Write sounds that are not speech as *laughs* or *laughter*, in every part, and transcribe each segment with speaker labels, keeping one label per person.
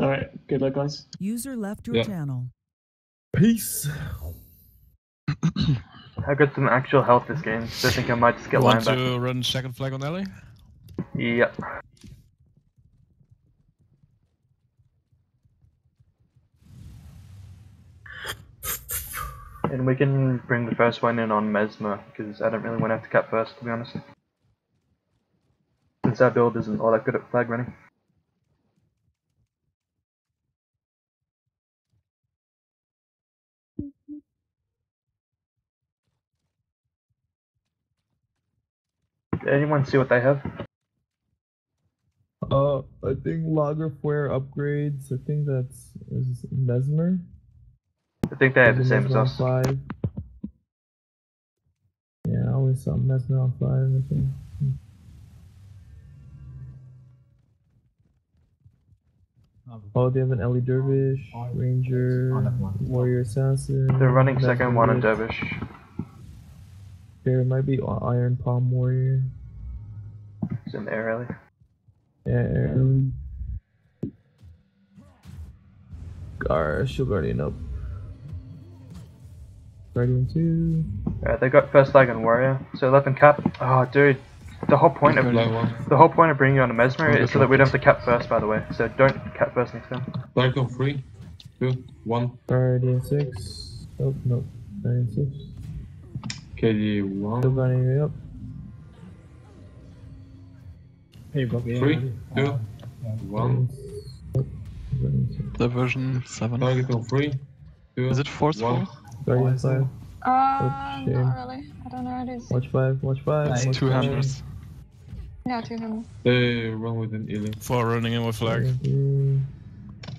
Speaker 1: Alright, good luck, guys.
Speaker 2: User left your
Speaker 3: Yeah.
Speaker 2: channel.
Speaker 4: Peace.
Speaker 5: I got some actual health this game, so I think I might just get
Speaker 6: Want
Speaker 5: linebacker.
Speaker 6: to run second flag on Ellie?
Speaker 5: Yep. And we can bring the first one in on Mesmer, because I don't really want to have to cap first, to be honest. Since our build isn't all that good at flag running. Anyone see what they have?
Speaker 4: Uh, I think Lager Flare upgrades. I think that's is Mesmer.
Speaker 5: I think they have the same as us.
Speaker 4: Five. Yeah, I always saw Mesmer on five. I think. Oh, they have an Ellie Dervish, Ranger, Warrior Assassin.
Speaker 5: They're running second one on Dervish.
Speaker 4: There might be Iron Palm Warrior.
Speaker 5: It's in there, really.
Speaker 4: Yeah. Um, Gar, Shield Guardian up. Guardian 2.
Speaker 5: Alright, they got first flag on Warrior, so let them cap. Oh, dude. The whole point of the whole point of bringing you on a Mesmer is so that we don't have to cap first, by the way. So don't cap first next time.
Speaker 3: Flag on three, two, one.
Speaker 4: Guardian 6. Oh, no. Guardian 6.
Speaker 3: KD
Speaker 4: Shield
Speaker 3: one.
Speaker 4: Guardian up.
Speaker 3: Three, two, one.
Speaker 4: Guardian six.
Speaker 7: Division 7.
Speaker 3: Target on three, two,
Speaker 7: Is it forceful?
Speaker 3: one.
Speaker 4: Guardian 5.
Speaker 8: Uh,
Speaker 4: shame.
Speaker 8: not really. I don't know how it is.
Speaker 4: Watch 5. Watch 5.
Speaker 9: Nice.
Speaker 4: Watch
Speaker 7: Two
Speaker 4: five.
Speaker 7: hammers.
Speaker 8: Yeah, two him.
Speaker 3: They run with an Ealing.
Speaker 6: For running in with flag.
Speaker 4: Three.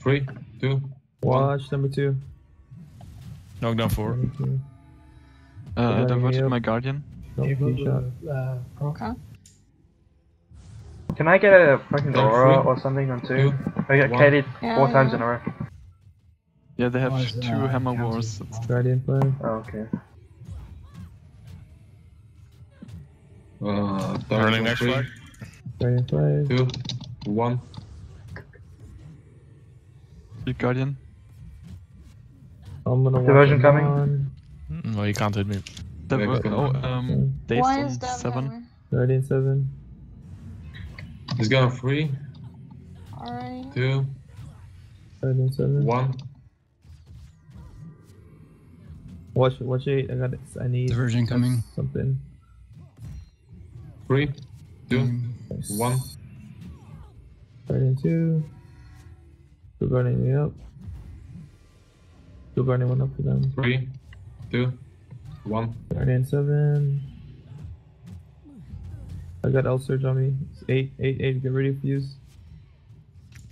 Speaker 3: Three, two, one.
Speaker 4: Watch number 2.
Speaker 6: Knockdown four.
Speaker 7: Uh, I
Speaker 4: Guardian
Speaker 7: diverted
Speaker 4: up.
Speaker 7: my Guardian.
Speaker 4: He shot.
Speaker 9: Uh, pro.
Speaker 8: Okay.
Speaker 5: Can I get a fucking
Speaker 3: Oh,
Speaker 5: Aurora
Speaker 3: three,
Speaker 5: or something on two?
Speaker 3: two,
Speaker 5: I get
Speaker 3: one.
Speaker 5: KD
Speaker 8: Yeah,
Speaker 5: four times
Speaker 8: yeah.
Speaker 5: in a row.
Speaker 7: Yeah, they have
Speaker 9: Was,
Speaker 7: two hammer
Speaker 9: counted
Speaker 7: wars.
Speaker 9: before.
Speaker 4: Guardian 5.
Speaker 5: Oh, okay.
Speaker 3: Uh, target
Speaker 6: next
Speaker 3: three,
Speaker 6: flag.
Speaker 4: Guardian 5.
Speaker 3: two, one.
Speaker 7: Big Guardian.
Speaker 4: I'm gonna
Speaker 5: Diversion coming.
Speaker 4: on.
Speaker 6: Mm, Well, you can't hit me.
Speaker 7: Diver-
Speaker 3: Next
Speaker 7: oh,
Speaker 3: one.
Speaker 7: um, Days
Speaker 8: Why
Speaker 7: on
Speaker 8: is that
Speaker 7: 7.
Speaker 4: Guardian 7.
Speaker 3: He's got on three,
Speaker 8: Alright.
Speaker 3: two,
Speaker 4: Guardian 7.
Speaker 3: one.
Speaker 4: Watch, watch 8. I got it. I need
Speaker 9: Diversion coming.
Speaker 4: something.
Speaker 3: Three, two, mm.
Speaker 4: Nice.
Speaker 3: one.
Speaker 4: Guardian 2. Two Guardian me up. Two Guardian 1 up for them.
Speaker 3: Three, two, one.
Speaker 4: Guardian 7. I got L Surge on me. It's 8, 8, 8. Get ready for fuse.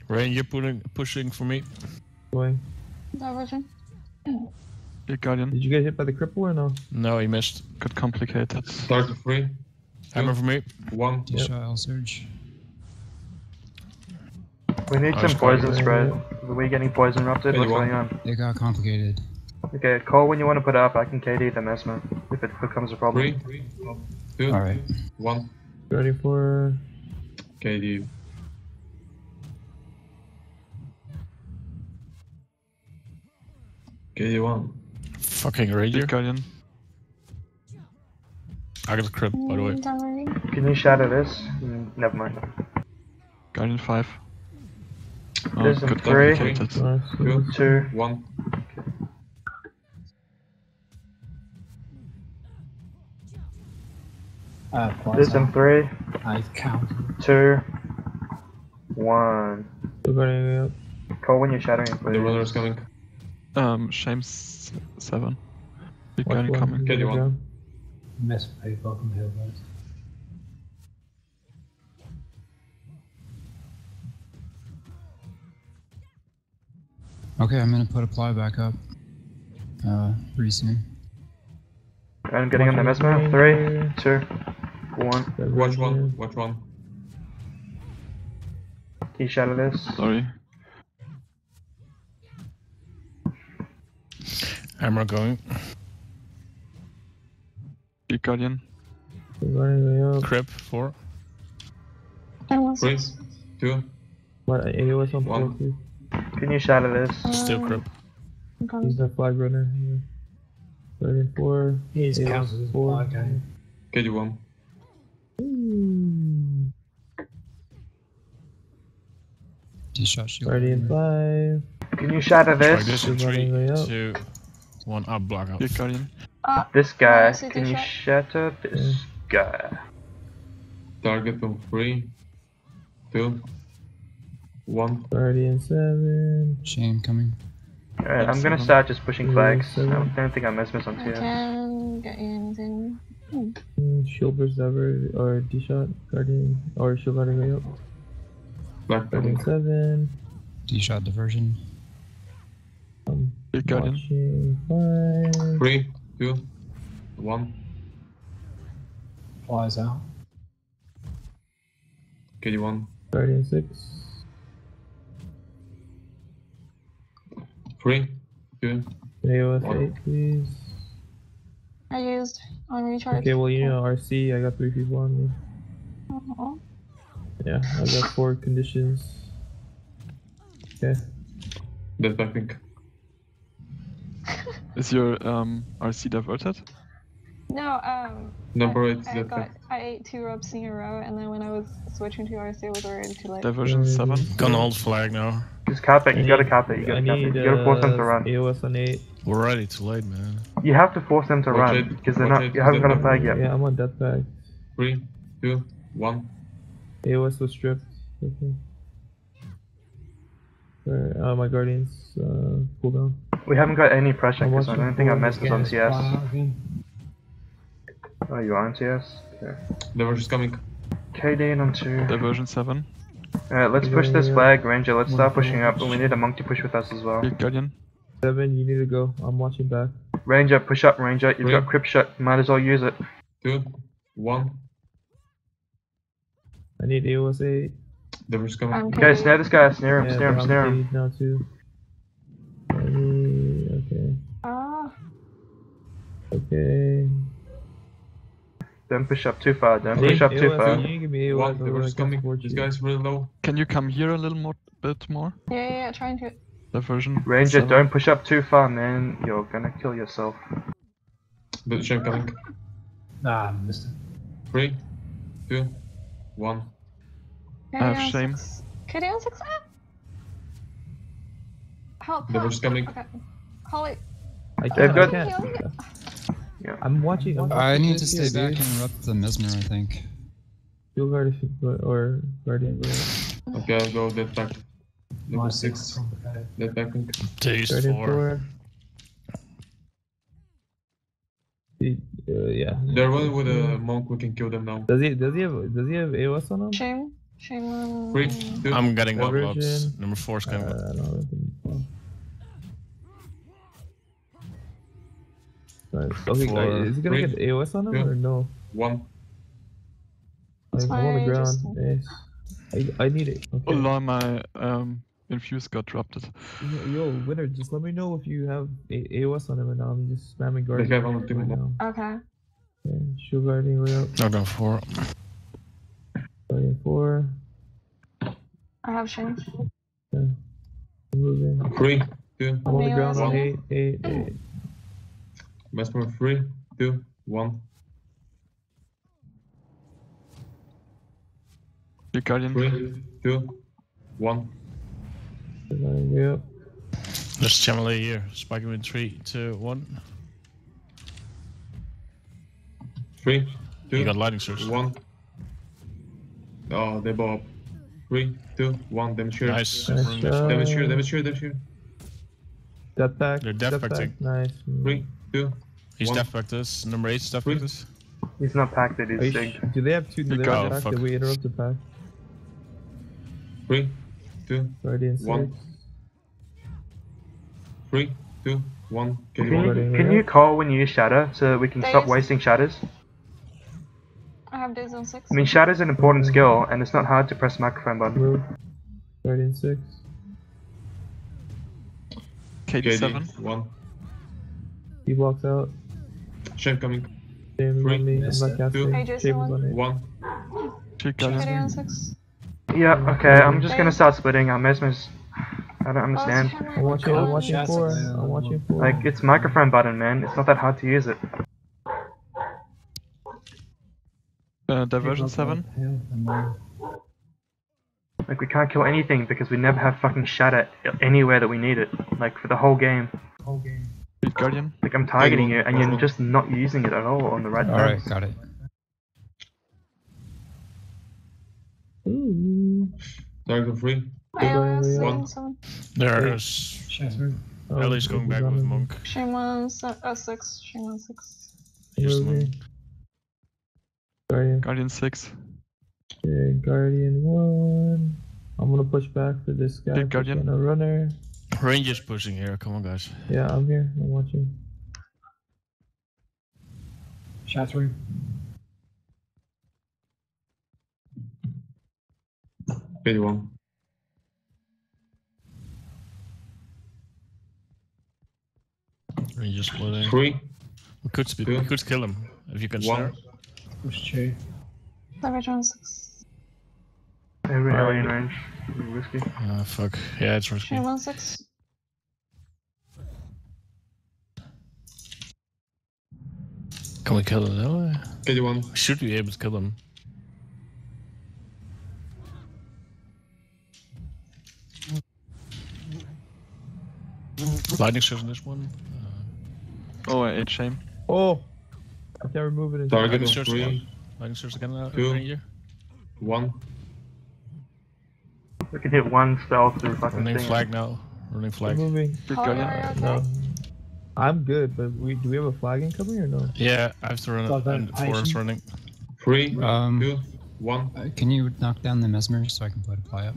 Speaker 6: Ranger pulling, pushing for me.
Speaker 4: Going.
Speaker 8: Diversion.
Speaker 7: Big Guardian.
Speaker 4: Did you get hit by the cripple or no?
Speaker 6: No, he missed.
Speaker 7: Got complicated.
Speaker 3: Target three,
Speaker 6: Hammer for me.
Speaker 3: one.
Speaker 4: Yep.
Speaker 9: Shot L surge.
Speaker 5: We need some poison
Speaker 4: fine.
Speaker 5: spread. Are we getting poison erupted? What's going on?
Speaker 9: It got complicated.
Speaker 5: Okay, call when you want to put it up. I can KD the Mesmer if it becomes a problem.
Speaker 3: Three, two,
Speaker 9: Alright.
Speaker 3: one.
Speaker 4: Ready for.
Speaker 3: Okay, KD. KD one.
Speaker 6: Fucking Ranger.
Speaker 7: Big Guardian.
Speaker 6: I got a crib, by the way.
Speaker 8: Mm, Diversion.
Speaker 5: Can you shatter this? Mm, never mind.
Speaker 7: Guardian 5. Oh,
Speaker 5: There's a three.
Speaker 7: complicated.
Speaker 4: Nice.
Speaker 3: Two,
Speaker 5: Two.
Speaker 3: one.
Speaker 9: Uh,
Speaker 5: This
Speaker 9: Plaza.
Speaker 5: three,
Speaker 9: I count.
Speaker 5: two, one.
Speaker 4: Two up.
Speaker 5: Call when you're shattering, please.
Speaker 3: The runner is coming.
Speaker 7: Um, Shames 7. Big
Speaker 4: Watch
Speaker 7: Guardian
Speaker 4: one.
Speaker 7: coming.
Speaker 3: Get you
Speaker 4: Go
Speaker 3: one.
Speaker 4: down.
Speaker 9: Miss pay welcome hill guys. Okay, I'm gonna put apply back up. Uh, pretty soon.
Speaker 5: I'm getting on the Mesmer. Three, two, one.
Speaker 3: Watch one, watch one.
Speaker 5: Can you shatter this?
Speaker 7: Sorry.
Speaker 6: Hammer going.
Speaker 7: Big Guardian.
Speaker 4: Two Guardian me up.
Speaker 6: Crib, four.
Speaker 8: I was.
Speaker 3: Three, two,
Speaker 4: What? AOS on
Speaker 3: One.
Speaker 4: four, please.
Speaker 5: Can you shadow this?
Speaker 6: Still crip.
Speaker 8: I'm coming.
Speaker 4: He's the flag runner. Yeah. Guardian four.
Speaker 1: He's
Speaker 4: AOS
Speaker 1: counts as
Speaker 4: four.
Speaker 1: black, eh?
Speaker 3: KD1.
Speaker 4: Ooh.
Speaker 9: D shot shield.
Speaker 4: Guardian five.
Speaker 5: Can you shadow
Speaker 6: Like
Speaker 5: this?
Speaker 6: this in
Speaker 4: Just
Speaker 6: three,
Speaker 4: running way up.
Speaker 6: two, one. Up, block up.
Speaker 7: Big Guardian.
Speaker 8: Ah,
Speaker 5: This guy. Can you
Speaker 8: shot.
Speaker 5: shatter this guy?
Speaker 3: Target on three, two, one.
Speaker 4: Guardian seven.
Speaker 9: Shame coming.
Speaker 5: Alright, I'm gonna start just pushing flags. I don't, don't think I'm Mesmer's on
Speaker 8: I
Speaker 5: TS.
Speaker 8: can get you anything.
Speaker 4: Mm, Shield burst ever or D shot. Guardian or shield guardian way up.
Speaker 3: Black coming.
Speaker 4: Guardian seven.
Speaker 9: D shot diversion.
Speaker 4: Um,
Speaker 7: Big Guardian.
Speaker 4: five.
Speaker 3: Three, two, one.
Speaker 1: Flies out.
Speaker 3: KD1.
Speaker 4: Guardian six.
Speaker 3: Three, two,
Speaker 4: AOS
Speaker 3: One.
Speaker 4: eight, please.
Speaker 8: I used on recharge.
Speaker 4: Okay, well you know RC. I got three people on me.
Speaker 8: Uh-huh.
Speaker 4: Yeah, I got four conditions. Okay.
Speaker 3: dead backing.
Speaker 7: Is your um, RC diverted?
Speaker 8: No, um,
Speaker 3: Number
Speaker 8: I,
Speaker 3: eight,
Speaker 8: I
Speaker 3: dead
Speaker 8: got. I ate two rubs in a row, and then when I was switching to RC, it was already too late.
Speaker 7: Diversion
Speaker 4: Yeah,
Speaker 7: 7.
Speaker 6: Gonna hold flag now.
Speaker 5: Just cap it. You gotta cap it. You gotta cap it. You gotta force them to
Speaker 4: uh,
Speaker 5: run.
Speaker 4: AOS on eight.
Speaker 6: We're already too late, man.
Speaker 5: You have to force them to
Speaker 3: Watch
Speaker 5: run because they're
Speaker 3: watch
Speaker 5: not.
Speaker 3: it,
Speaker 5: You haven't got a flag yet.
Speaker 4: Yeah, I'm on death bag.
Speaker 3: Three, two, one.
Speaker 4: AOS was stripped. Okay. Alright, uh, my guardians uh, cool down.
Speaker 5: We haven't got any pressure
Speaker 4: I'm
Speaker 5: because I
Speaker 4: watching
Speaker 5: don't think our
Speaker 4: forward,
Speaker 5: Mesmer's on
Speaker 1: Get his fly
Speaker 5: TS.
Speaker 1: out again.
Speaker 5: Oh, you are on TS? Okay.
Speaker 3: Diversion's coming.
Speaker 5: KD on two.
Speaker 7: Diversion 7.
Speaker 5: Alright, let's push this
Speaker 4: Yeah.
Speaker 5: flag, Ranger. Let's start pushing up, and we need a monk to push with us as well.
Speaker 7: Big Guardian.
Speaker 4: Seven, you need to go. I'm watching back.
Speaker 5: Ranger, push up, Ranger. You've
Speaker 3: Three.
Speaker 5: got Crypt Shot. Might as well use it.
Speaker 3: Two, one.
Speaker 4: I need AOS eight.
Speaker 3: Diversion's coming.
Speaker 8: I'm
Speaker 5: Okay, snare this guy. Snare him,
Speaker 4: Yeah,
Speaker 5: snare him,
Speaker 4: I'm
Speaker 5: snare him.
Speaker 4: now too. Okay.
Speaker 8: Ah,
Speaker 4: Okay.
Speaker 5: Don't push up too far. Don't push up too far.
Speaker 4: You need to give me AOS.
Speaker 3: One,
Speaker 4: otherwise I
Speaker 3: diversion's
Speaker 4: can't
Speaker 3: coming. This
Speaker 4: you.
Speaker 3: guy's really low.
Speaker 7: Can you come here a little more, bit more?
Speaker 8: yeah, yeah, yeah, trying to.
Speaker 7: Diversion.
Speaker 5: Ranger,
Speaker 7: 7.
Speaker 5: don't push up too far, man. You're gonna kill yourself.
Speaker 3: The shame coming.
Speaker 1: Ah, missed it.
Speaker 3: Three, two, one.
Speaker 7: I have
Speaker 8: Carry on
Speaker 7: shame.
Speaker 8: six. Carry on six. Ah! Help!
Speaker 3: The
Speaker 8: help.
Speaker 3: coming.
Speaker 8: Okay. it.
Speaker 4: I
Speaker 5: They're
Speaker 4: can't.
Speaker 5: good.
Speaker 4: I can't.
Speaker 5: Yeah.
Speaker 4: I'm watching. I'm
Speaker 9: I need to stay back
Speaker 4: dude.
Speaker 9: and interrupt the mesmer, I think.
Speaker 4: Shield guard if you- or guardian. Guardian
Speaker 3: Okay, I'll go dead back.
Speaker 1: My
Speaker 3: Number
Speaker 1: six
Speaker 3: six,
Speaker 1: from the bed.
Speaker 3: dead backing.
Speaker 6: Taste
Speaker 4: Guardian
Speaker 6: four.
Speaker 4: four. He- Uh, yeah.
Speaker 3: They're running with a monk. We can kill them now.
Speaker 4: Does he? Does he have? Does he have AOS on him?
Speaker 8: shame, shame on.
Speaker 6: I'm getting one
Speaker 3: one.
Speaker 6: blocks.
Speaker 4: Diversion.
Speaker 6: Number four's
Speaker 4: Uh,
Speaker 6: coming.
Speaker 4: I Nice. Okay,
Speaker 6: For
Speaker 4: is he gonna
Speaker 3: three,
Speaker 4: get AOS on him
Speaker 3: two.
Speaker 4: or no?
Speaker 3: One.
Speaker 4: Like, I'm on the ground. Nice. I, I need it.
Speaker 7: Oh
Speaker 4: Okay.
Speaker 7: lol, my um, infuse got dropped.
Speaker 4: Yo, yo, winner, just let me know if you have a- AOS on him and I'm just spamming
Speaker 3: They
Speaker 4: guardian
Speaker 3: have
Speaker 4: right,
Speaker 3: on the
Speaker 4: right
Speaker 3: team.
Speaker 4: now.
Speaker 8: Okay.
Speaker 4: Okay, shield guardian way up.
Speaker 6: I'll go four.
Speaker 4: Guardian four.
Speaker 8: I have shame.
Speaker 4: Okay. Moving.
Speaker 3: Three, two,
Speaker 4: I'm on the ground on
Speaker 3: on
Speaker 4: eight, eight, eight.
Speaker 3: Mesmer. Three, two, one.
Speaker 7: Big Guardian.
Speaker 3: Three, two, one.
Speaker 4: Guardian way up.
Speaker 6: There's Chamele here. Spiking in three, two, one.
Speaker 3: Three, two.
Speaker 6: You got lightning source.
Speaker 3: one. Oh, they blow up. Three, two, one. Damage here.
Speaker 6: Nice.
Speaker 4: Nice
Speaker 6: Run
Speaker 4: job.
Speaker 6: this.
Speaker 3: Damage here. Damage here. Damage here.
Speaker 4: Death pack.
Speaker 6: They're death packing.
Speaker 4: Nice.
Speaker 3: Three, two.
Speaker 6: He's
Speaker 3: One.
Speaker 6: death factors. Number eight's death
Speaker 3: Three.
Speaker 6: factors.
Speaker 5: He's not packed it, he's
Speaker 4: you
Speaker 5: big.
Speaker 4: do they have two? Do
Speaker 7: You
Speaker 4: they
Speaker 7: got-
Speaker 4: have
Speaker 6: oh,
Speaker 4: pack?
Speaker 6: fuck.
Speaker 4: Did we interrupt the pack?
Speaker 3: Three, two,
Speaker 4: Guardian six.
Speaker 3: One. three, two, one.
Speaker 5: Can
Speaker 3: KD one.
Speaker 5: you, can
Speaker 4: way
Speaker 5: you call when you use shatter so that we can stop
Speaker 8: Days.
Speaker 5: wasting shatters?
Speaker 8: I have days on six.
Speaker 5: I mean, shatter's an important skill, and it's not hard to press microphone button.
Speaker 4: Move. Guardian six.
Speaker 7: KD7.
Speaker 3: One.
Speaker 4: He blocks out.
Speaker 3: Shame coming.
Speaker 4: James
Speaker 3: Three.
Speaker 4: on me. I'm
Speaker 1: Missed
Speaker 4: not
Speaker 1: it.
Speaker 4: casting.
Speaker 8: Hey, Jason, one.
Speaker 4: on.
Speaker 3: One.
Speaker 7: Big
Speaker 8: on six.
Speaker 5: Yeah, okay, I'm just gonna start splitting. Our Mesmer's I don't understand.
Speaker 4: I'm watching. I'm
Speaker 8: Oh,
Speaker 4: watching
Speaker 1: shots
Speaker 4: four. I'm watching four.
Speaker 5: Like, it's microphone button, man. It's not that hard to use it.
Speaker 7: Uh, diversion 7.
Speaker 5: Like, we can't kill anything because we never have fucking shatter anywhere that we need it. Like, for the whole game.
Speaker 7: Lead Guardian.
Speaker 5: Like, I'm targeting
Speaker 3: one,
Speaker 5: you and you're just not using it at all on the right
Speaker 9: All right, got it.
Speaker 4: Ooh.
Speaker 3: Target free.
Speaker 8: AOS
Speaker 4: One.
Speaker 8: seven seven.
Speaker 6: There's
Speaker 4: Oh,
Speaker 6: Ellie's going back with Monk.
Speaker 8: Shaman se- uh, six. Shaman six.
Speaker 6: Just
Speaker 4: Moving.
Speaker 6: Monk.
Speaker 4: Guardian.
Speaker 7: Guardian 6.
Speaker 4: Okay, Guardian one. I'm gonna push back for this guy.
Speaker 7: Big Guardian.
Speaker 4: A runner.
Speaker 6: Ranger's pushing here. Come on, guys.
Speaker 4: Yeah, I'm here. I'm watching.
Speaker 1: Shattering.
Speaker 3: Eighty-one.
Speaker 6: Ranger's splitting.
Speaker 3: Three.
Speaker 6: We could sp- we could kill him if you can
Speaker 3: One.
Speaker 6: snare.
Speaker 1: Push two.
Speaker 8: Diversion six.
Speaker 5: Every
Speaker 4: Alright.
Speaker 5: alien range. Really Risky.
Speaker 6: Ah, fuck. Yeah, it's risky.
Speaker 8: Shaman six.
Speaker 6: Can we kill him now?
Speaker 3: Eighty-one.
Speaker 6: We should be able to kill him. Lightning shows in this one.
Speaker 7: Oh, 8 shame.
Speaker 4: Oh, I can't remove it. in-
Speaker 3: Target
Speaker 6: Lightning
Speaker 3: on three.
Speaker 6: Lightning shows again. Uh,
Speaker 3: Two.
Speaker 6: Ranger.
Speaker 3: One.
Speaker 5: We can hit one spell through fucking
Speaker 6: Running
Speaker 5: thing.
Speaker 6: flag now. Running flag.
Speaker 4: moving.
Speaker 7: Lead
Speaker 8: Holly,
Speaker 7: Guardian.
Speaker 8: are you okay?
Speaker 4: No, I'm good. But we do we have a flag incoming or no?
Speaker 6: Yeah, I have to run
Speaker 1: Got
Speaker 6: it.
Speaker 1: that
Speaker 6: And four running.
Speaker 3: Three.
Speaker 9: Um,
Speaker 3: Two. One.
Speaker 9: uh, can you knock down the mesmer so I can put a ply up?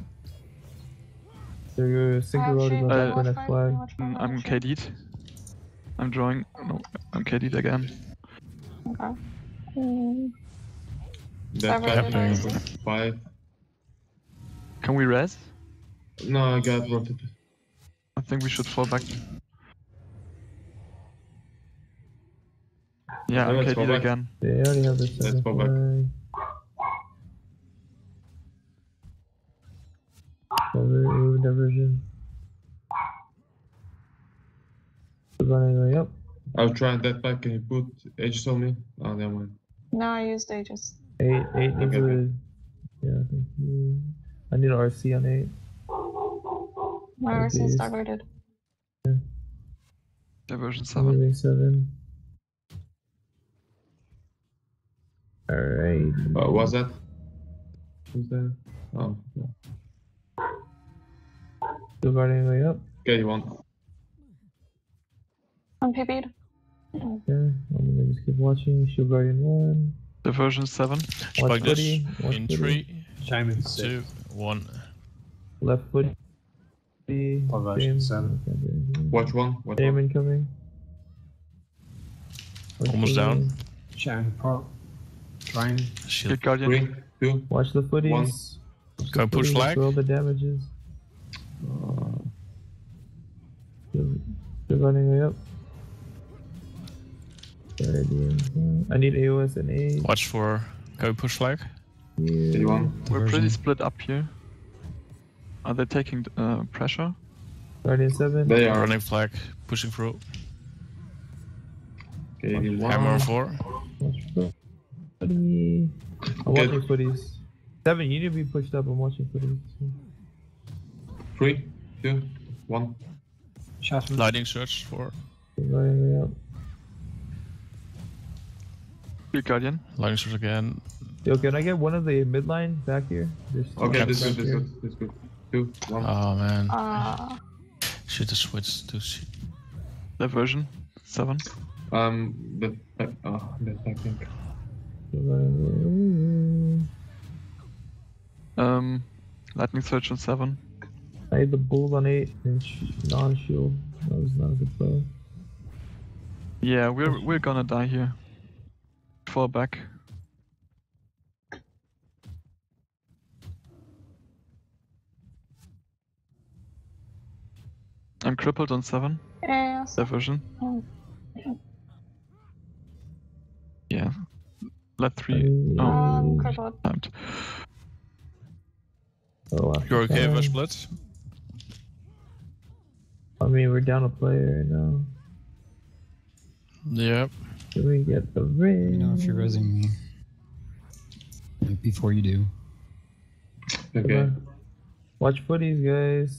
Speaker 4: They're
Speaker 8: I
Speaker 4: single
Speaker 8: have
Speaker 4: road
Speaker 8: shade.
Speaker 4: about
Speaker 7: Uh,
Speaker 4: that
Speaker 8: Watch
Speaker 4: next
Speaker 8: fire,
Speaker 4: flag.
Speaker 8: watch fire,
Speaker 7: I'm
Speaker 8: watch.
Speaker 7: KD'd. I'm drawing. No, I'm KD'd again.
Speaker 8: Okay. Mm,
Speaker 3: That
Speaker 8: Diverted
Speaker 3: Five.
Speaker 7: Can we res?
Speaker 3: No, I got rotated.
Speaker 7: I think we should fall back. Yeah, I'm
Speaker 3: let's fall
Speaker 7: KD'd
Speaker 3: back.
Speaker 7: again.
Speaker 4: They already have the
Speaker 3: Let's
Speaker 4: second
Speaker 3: go back.
Speaker 4: Cover, diversion. Running way up.
Speaker 3: I'll try that back. Can you put Aegis on me? Oh, never mind.
Speaker 8: No, I used Aegis.
Speaker 4: Eight, eight
Speaker 3: Okay.
Speaker 4: a. Yeah, thank you. I need an RC on eight.
Speaker 8: My
Speaker 4: Okay,
Speaker 8: RC is
Speaker 4: yes.
Speaker 8: diverted.
Speaker 7: Diversion 7.
Speaker 4: moving seven. Alright.
Speaker 3: Uh, was that? Who's there? Oh, yeah.
Speaker 4: Still running way up.
Speaker 3: Okay, one.
Speaker 8: I'm PB'd.
Speaker 4: Okay, I'm gonna just keep watching. Shield Guardian one.
Speaker 7: Diversion 7.
Speaker 4: Watch
Speaker 6: Spike this
Speaker 4: footy. Watch
Speaker 6: in three,
Speaker 1: Shaman six.
Speaker 6: two, one.
Speaker 4: Left foot.
Speaker 1: Diversion seven.
Speaker 3: Watch one. Watch
Speaker 4: Shame
Speaker 3: one.
Speaker 4: incoming. Watch
Speaker 6: Almost
Speaker 4: footy.
Speaker 6: down.
Speaker 1: Shaman prop. Drain.
Speaker 6: Shield.
Speaker 7: Lead Guardian.
Speaker 3: Three, two.
Speaker 4: Watch the footies.
Speaker 3: One.
Speaker 4: Watch
Speaker 6: Go push
Speaker 4: footies,
Speaker 6: flag.
Speaker 4: Roll the damages.
Speaker 3: Uh,
Speaker 4: Still, still running way up. I need AOS and eight.
Speaker 6: Watch for. go push flag?
Speaker 4: here.
Speaker 3: 81.
Speaker 7: We're pretty split up here. Are they taking uh, pressure?
Speaker 4: Guardian seven.
Speaker 3: They are.
Speaker 6: Running flag. Pushing through.
Speaker 3: Okay, 81.
Speaker 6: Hammer four.
Speaker 4: Watch footy. I'm
Speaker 3: Okay.
Speaker 4: watching footies. Seven, you need to be pushed up. I'm watching footies.
Speaker 3: Three, two, one.
Speaker 1: Shatter.
Speaker 6: Lightning Surge for.
Speaker 4: Still running way up.
Speaker 7: Lead Guardian.
Speaker 6: Lightning Surge again.
Speaker 4: Yo, can I get one of the midline back here? There's
Speaker 3: Okay,
Speaker 6: Okay.
Speaker 3: this
Speaker 4: back
Speaker 3: good, this
Speaker 4: here.
Speaker 3: good, this good. Two, one.
Speaker 6: Oh man.
Speaker 8: Uh,
Speaker 6: Should have switched to. C-
Speaker 7: version? 7.
Speaker 3: Um, that, uh, oh, that I think.
Speaker 4: Still running way-
Speaker 7: Um, Lightning Surge on 7.
Speaker 4: I need the bulls on eight and sh- non-shield. That was not a good play.
Speaker 7: Yeah, we're we're gonna die here. Fall back. I'm crippled on 7.
Speaker 8: yes.
Speaker 7: Diversion.
Speaker 8: Oh.
Speaker 7: Yeah. Let 3 Oh.
Speaker 8: Um, crippled.
Speaker 7: timed.
Speaker 4: Oh,
Speaker 6: You're okay if I split?
Speaker 4: I mean, we're down a player right now.
Speaker 6: Yep.
Speaker 4: Can we get the ring?
Speaker 9: You know if you're resing me. Like, Before you do.
Speaker 3: Okay.
Speaker 4: on. Watch footies, guys.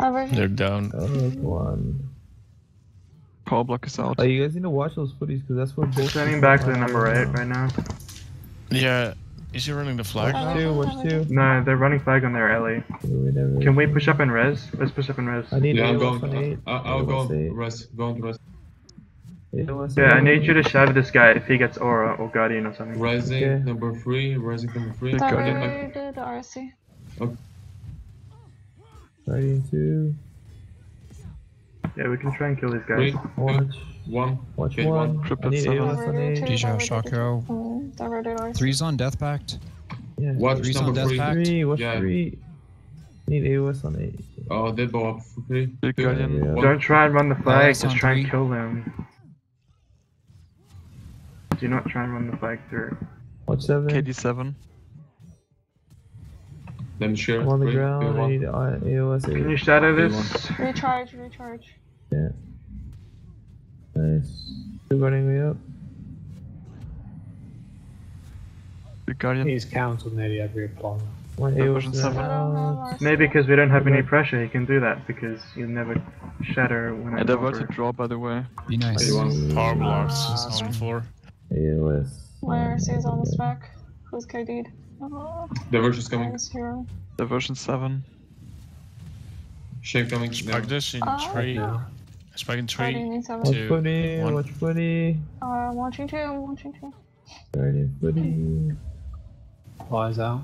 Speaker 8: Aversion.
Speaker 6: They're down.
Speaker 4: Oh, come on.
Speaker 7: Power block is out.
Speaker 4: Oh, you guys need to watch those footies because that's what both.
Speaker 5: Turning
Speaker 4: teams
Speaker 5: back to the number eight right now.
Speaker 6: Yeah. Is he running the flag?
Speaker 4: Watch two, watch two.
Speaker 5: No, they're running flag on their alley.
Speaker 4: We never-
Speaker 5: Can we push up and res? Let's push up and res.
Speaker 4: I need
Speaker 3: Yeah, I'm going.
Speaker 4: on eight.
Speaker 3: I, I'll go
Speaker 4: eight.
Speaker 3: rest. Go on rest.
Speaker 4: AOS
Speaker 5: Yeah, I need you to shadow this guy if he gets aura or guardian or something.
Speaker 3: Rising
Speaker 4: Okay.
Speaker 3: number three. Rising number three.
Speaker 7: Big guardian.
Speaker 3: back.
Speaker 8: Sorry, did RC.
Speaker 4: Guardian two.
Speaker 5: Yeah, we can try and kill these guys.
Speaker 3: two,
Speaker 4: Watch.
Speaker 3: one.
Speaker 4: Watch one.
Speaker 3: one.
Speaker 4: I
Speaker 7: Triple
Speaker 4: need. AOS.
Speaker 9: Deja, Shako.
Speaker 8: Diverted RC.
Speaker 9: Three's on Death Pact.
Speaker 4: Yeah.
Speaker 3: Watch
Speaker 9: Three's on Death
Speaker 3: three.
Speaker 9: Pact.
Speaker 4: Three. Watch
Speaker 3: Yeah.
Speaker 4: three. Need AOS on eight.
Speaker 3: Oh, they blow up for.
Speaker 7: Big
Speaker 3: two,
Speaker 7: guardian.
Speaker 4: Yeah.
Speaker 5: Don't try and run the flag, just
Speaker 9: on
Speaker 5: try and kill them. Do not try and run the flag through.
Speaker 4: Watch seven.
Speaker 7: KD7.
Speaker 3: Let me share.
Speaker 4: I'm on the ground. I need AOS
Speaker 5: Can you shadow this?
Speaker 8: Recharge, recharge.
Speaker 4: Yeah. Nice. Who running me up?
Speaker 7: The Guardian.
Speaker 1: He's counted nearly every opponent.
Speaker 4: What
Speaker 7: he
Speaker 4: was
Speaker 7: seven.
Speaker 5: Maybe because we don't have any pressure, he can do that because you'll never shatter when I.
Speaker 7: I diverted draw by the way.
Speaker 9: Be nice.
Speaker 6: Power blocks uh, on floor.
Speaker 4: AOS.
Speaker 8: Where Sue's
Speaker 4: almost
Speaker 8: back. Who's KD'd?
Speaker 3: Diversion's coming.
Speaker 7: Diversion 7.
Speaker 3: Shape coming. Spark
Speaker 6: this in 3. Spiking three,
Speaker 4: Watch footy,
Speaker 6: one.
Speaker 4: watch footy.
Speaker 8: Uh, watching two, I'm watching two.
Speaker 4: Ready footy.
Speaker 1: Eyes out.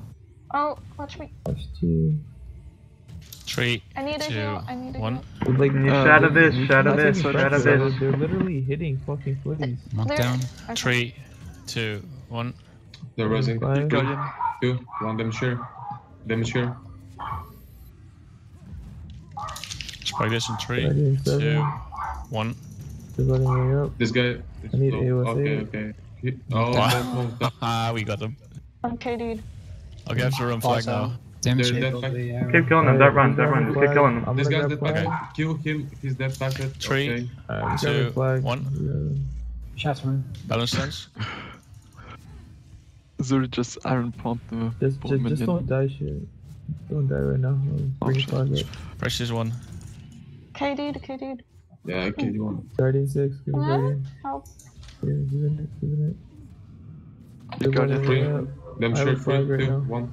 Speaker 8: Oh, watch me.
Speaker 4: Watch two.
Speaker 6: Three,
Speaker 8: I need
Speaker 6: two, a
Speaker 8: heal. I need a
Speaker 6: one.
Speaker 8: Heal.
Speaker 4: Like,
Speaker 7: uh,
Speaker 5: shadow this, shadow this, shadow this.
Speaker 4: They're literally hitting fucking footies.
Speaker 9: Knockdown.
Speaker 8: Okay.
Speaker 6: Three, two, one.
Speaker 3: They're rising.
Speaker 7: Two,
Speaker 3: two, one, them sure. Them sure.
Speaker 6: Spike this in three, two,
Speaker 4: seven.
Speaker 6: One.
Speaker 4: They're running me up.
Speaker 3: This guy.
Speaker 4: I need
Speaker 3: low.
Speaker 4: AOS
Speaker 3: Okay, okay. He- *laughs* Oh,
Speaker 6: Wow.
Speaker 3: that one. that-
Speaker 6: Ah, we got them.
Speaker 8: I'm KD'd.
Speaker 6: Okay, I have to run flag
Speaker 1: Flies
Speaker 6: now.
Speaker 9: Damage
Speaker 3: They're dead back.
Speaker 5: Keep killing them, don't run, don't run, just keep killing them.
Speaker 3: This guy's
Speaker 4: grab
Speaker 3: dead
Speaker 4: flag.
Speaker 3: back. Kill him. He's dead packet.
Speaker 6: Three.
Speaker 3: Okay.
Speaker 4: Alright, I'm
Speaker 6: Two,
Speaker 4: flag.
Speaker 6: one.
Speaker 4: Yeah.
Speaker 1: Shattering.
Speaker 6: Balance stance. *laughs*
Speaker 7: Zuri just iron pumped the
Speaker 4: Just, just, just don't die shit. Don't die right now. I'm
Speaker 7: Oh,
Speaker 4: bringing
Speaker 7: shit.
Speaker 4: flag up.
Speaker 6: Precious one.
Speaker 8: KD'd, KD'd.
Speaker 3: Yeah, I killed you one.
Speaker 4: Guardian six. Give me
Speaker 8: What?
Speaker 4: guardian.
Speaker 8: Help.
Speaker 4: Yeah, give it, give it.
Speaker 7: Big
Speaker 4: They're
Speaker 7: guardian.
Speaker 3: Three.
Speaker 4: up.
Speaker 3: Damage
Speaker 4: I have
Speaker 3: share.
Speaker 4: a flag
Speaker 3: Three,
Speaker 4: right
Speaker 3: two,
Speaker 4: now.
Speaker 3: one.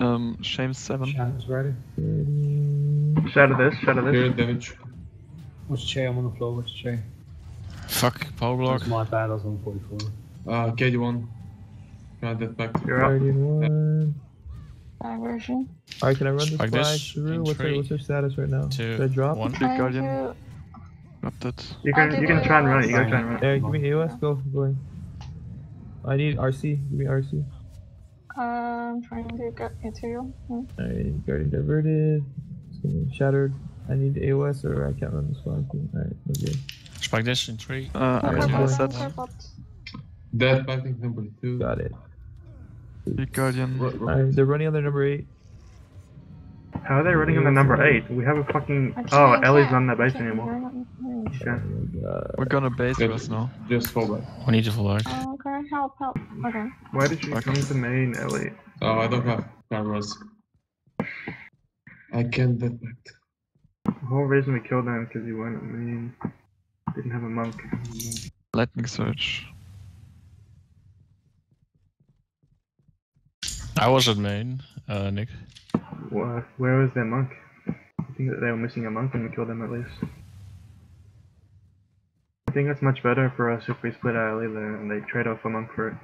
Speaker 7: Um, Shame 7.
Speaker 1: Shannon's ready.
Speaker 5: Shadow this, shadow
Speaker 3: Here,
Speaker 5: this.
Speaker 3: damage.
Speaker 1: What's Che? I'm on the floor. What's Che?
Speaker 6: Fuck. Power block.
Speaker 1: It's my bad. I was on 44.
Speaker 3: Uh, KD one. Got that back.
Speaker 5: You're up.
Speaker 4: Guardian one.
Speaker 8: Diversion.
Speaker 4: Alright, can I run this
Speaker 6: Like
Speaker 4: flag
Speaker 6: this,
Speaker 4: through?
Speaker 6: in
Speaker 4: What's their, what's their status right now?
Speaker 6: two,
Speaker 4: Should I drop?
Speaker 6: one.
Speaker 7: Big guardian.
Speaker 8: To-
Speaker 7: Grabbed it.
Speaker 5: You can, you can try and run it, you gotta try and run it.
Speaker 4: Hey, give me AOS. Go, going. I need RC. Give me RC.
Speaker 8: Um, trying to get it to you. Hmm.
Speaker 4: Alright, Guardian diverted. It's gonna be Shattered. I need AOS or I can't run this flag. Alright, okay.
Speaker 6: Spike this in three.
Speaker 7: Uh,
Speaker 8: I'm
Speaker 7: iron
Speaker 4: Yeah.
Speaker 8: purple,
Speaker 7: yeah.
Speaker 8: I'm
Speaker 7: set.
Speaker 8: purple.
Speaker 3: Dead packet number two.
Speaker 4: Got it.
Speaker 7: Big guardian.
Speaker 3: Ro- ro-
Speaker 4: Alright, they're running on their number 8.
Speaker 5: How are they running on the number 8? We have a fucking... Oh,
Speaker 8: I
Speaker 5: Ellie's
Speaker 8: can't,
Speaker 5: not in the base anymore.
Speaker 8: you're not in range.
Speaker 5: Okay.
Speaker 4: Oh my god.
Speaker 7: We're gonna base
Speaker 3: Good.
Speaker 7: rest now.
Speaker 3: Just fall back.
Speaker 6: We need to fall back.
Speaker 8: Oh, okay, help, help. Okay.
Speaker 5: Why did you
Speaker 7: Okay.
Speaker 5: come to main, Ellie?
Speaker 3: Oh, I don't have cameras. I can't dead back.
Speaker 5: The whole reason we killed them because you weren't main. Didn't have a monk.
Speaker 7: Lightning Surge.
Speaker 6: I was at main, uh, Nick.
Speaker 5: Wha- Where was their monk? I think that they were missing a monk and we killed them at least. I think it's much better for us if we split our alley there and they trade off a monk for it.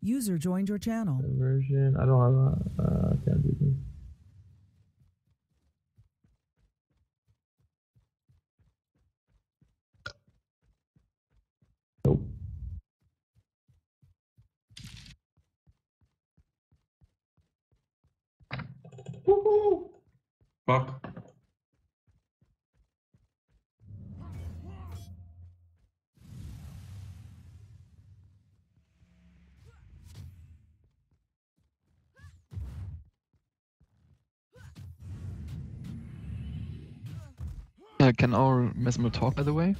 Speaker 2: User joined your channel.
Speaker 4: Version. I don't have a. Uh, I can't do this. Woohoo!
Speaker 3: Fuck.
Speaker 7: Uh, can our Mesmer talk, by the way?